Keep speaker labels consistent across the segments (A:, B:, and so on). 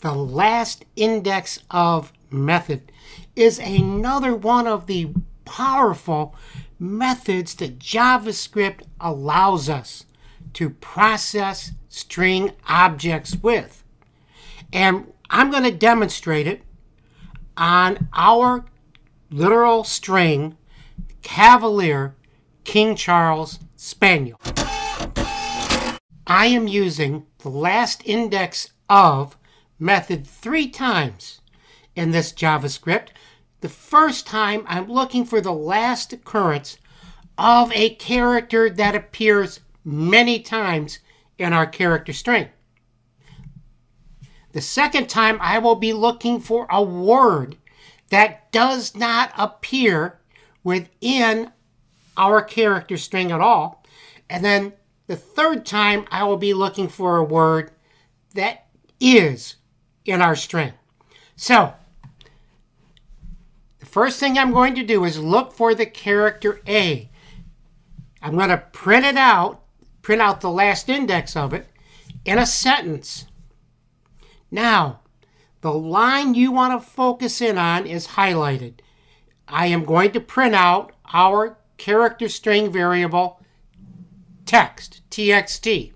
A: the last index of method is another one of the powerful methods that JavaScript allows us to process string objects with. And I'm going to demonstrate it on our literal string Cavalier King Charles Spaniel. I am using the last index of method three times in this JavaScript. The first time I'm looking for the last occurrence of a character that appears many times in our character string. The second time I will be looking for a word that does not appear within our character string at all. And then the third time I will be looking for a word that is in our string. So, the first thing I'm going to do is look for the character A. I'm going to print it out, print out the last index of it in a sentence. Now, the line you want to focus in on is highlighted. I am going to print out our character string variable text, txt.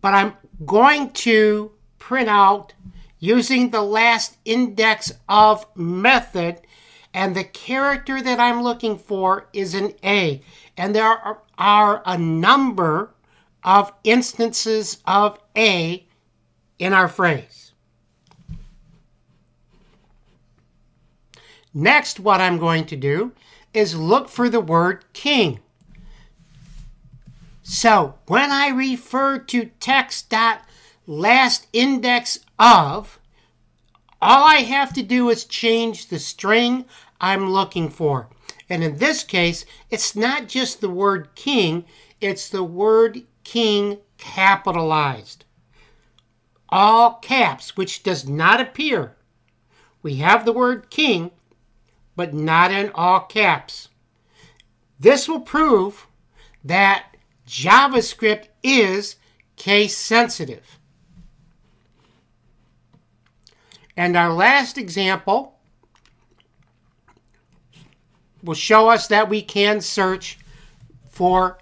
A: But I'm going to print out using the last index of method and the character that I'm looking for is an A. And there are, are a number of instances of A in our phrase. Next, what I'm going to do is look for the word king. So when I refer to text dot last index of, all I have to do is change the string I'm looking for. And in this case, it's not just the word king, it's the word king capitalized. All caps, which does not appear. We have the word king, but not in all caps. This will prove that JavaScript is case sensitive. And our last example will show us that we can search for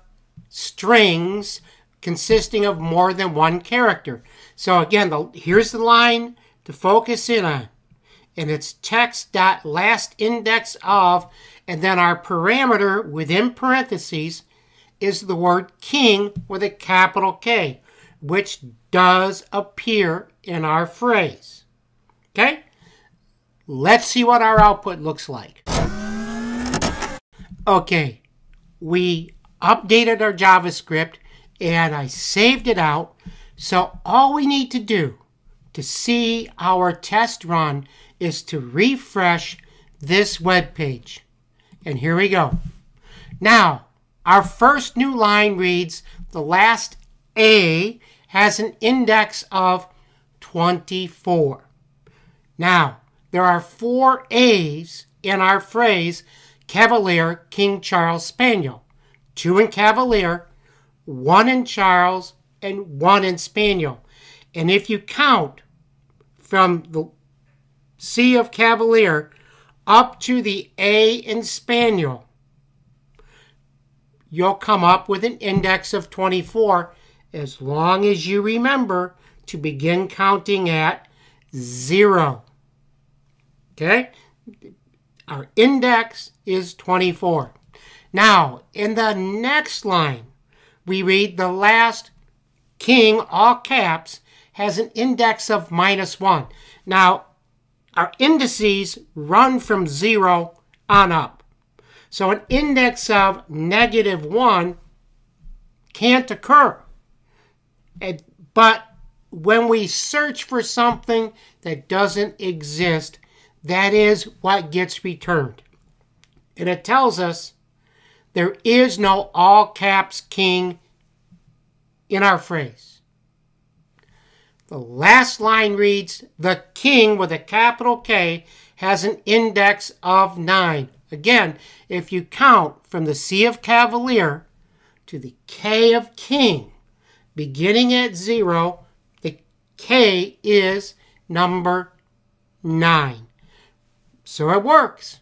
A: strings consisting of more than one character. So again, the, here's the line to focus in on. And it's text dot last index of, and then our parameter within parentheses is the word king with a capital K, which does appear in our phrase. Okay? Let's see what our output looks like. Okay, we updated our JavaScript and I saved it out. So all we need to do to see our test run is to refresh this web page. And here we go. Now, our first new line reads, the last A has an index of 24. Now, there are four A's in our phrase Cavalier King Charles Spaniel. Two in Cavalier, one in Charles, and one in Spaniel. And if you count from the C of Cavalier up to the A in Spaniel, you'll come up with an index of 24 as long as you remember to begin counting at zero. Okay? Our index is 24. Now, in the next line, we read the last king, all caps, has an index of minus 1. Now, our indices run from 0 on up. So an index of negative 1 can't occur. but when we search for something that doesn't exist, that is what gets returned. And it tells us there is no all caps king in our phrase. The last line reads, the king with a capital K has an index of 9. Again, if you count from the C of Cavalier to the K of King, beginning at 0, the K is number 9. So it works.